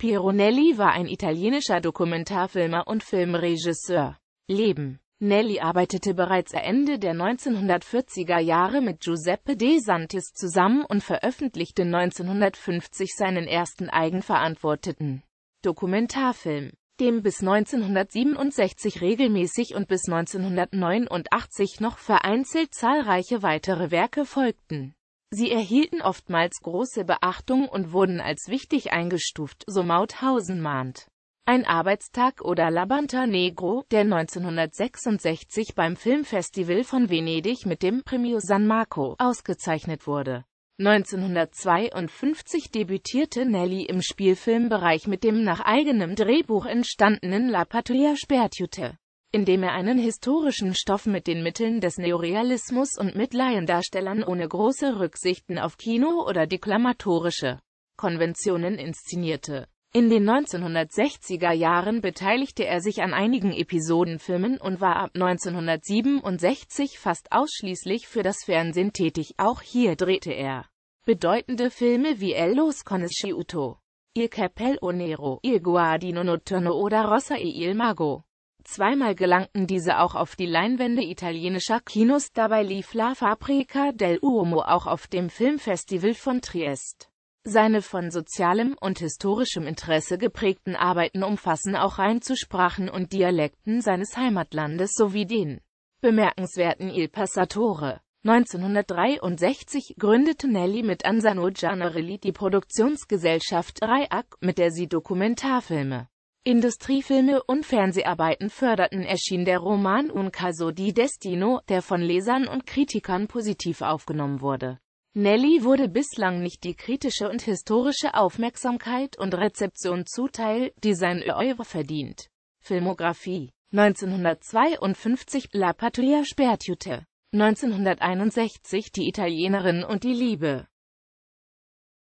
Piero Nelli war ein italienischer Dokumentarfilmer und Filmregisseur. Leben Nelli arbeitete bereits Ende der 1940er Jahre mit Giuseppe De Santis zusammen und veröffentlichte 1950 seinen ersten eigenverantworteten Dokumentarfilm, dem bis 1967 regelmäßig und bis 1989 noch vereinzelt zahlreiche weitere Werke folgten. Sie erhielten oftmals große Beachtung und wurden als wichtig eingestuft, so Mauthausen mahnt. Ein Arbeitstag oder La Banta Negro, der 1966 beim Filmfestival von Venedig mit dem Premio San Marco ausgezeichnet wurde. 1952 debütierte Nelly im Spielfilmbereich mit dem nach eigenem Drehbuch entstandenen La Patria Spertiute, in dem er einen historischen Stoff mit den Mitteln des Neorealismus und mit Laiendarstellern ohne große Rücksichten auf Kino- oder deklamatorische Konventionen inszenierte in den 1960er Jahren beteiligte er sich an einigen Episodenfilmen und war ab 1967 fast ausschließlich für das Fernsehen tätig. Auch hier drehte er bedeutende Filme wie El Los Conosciuto, Il Capello Nero, Il Guardino Notturno oder Rossa e il Mago. Zweimal gelangten diese auch auf die Leinwände italienischer Kinos, dabei lief La Fabrica del Uomo auch auf dem Filmfestival von Triest. Seine von sozialem und historischem Interesse geprägten Arbeiten umfassen auch Rheinzusprachen und Dialekten seines Heimatlandes sowie den bemerkenswerten Il Passatore. 1963 gründete Nelly mit Ansano Gianarelli die Produktionsgesellschaft Dreiack, mit der sie Dokumentarfilme, Industriefilme und Fernseharbeiten förderten erschien der Roman Un caso di destino, der von Lesern und Kritikern positiv aufgenommen wurde. Nelly wurde bislang nicht die kritische und historische Aufmerksamkeit und Rezeption zuteil, die sein Oeuvre verdient. Filmografie 1952 La Patria Spertiute 1961 Die Italienerin und die Liebe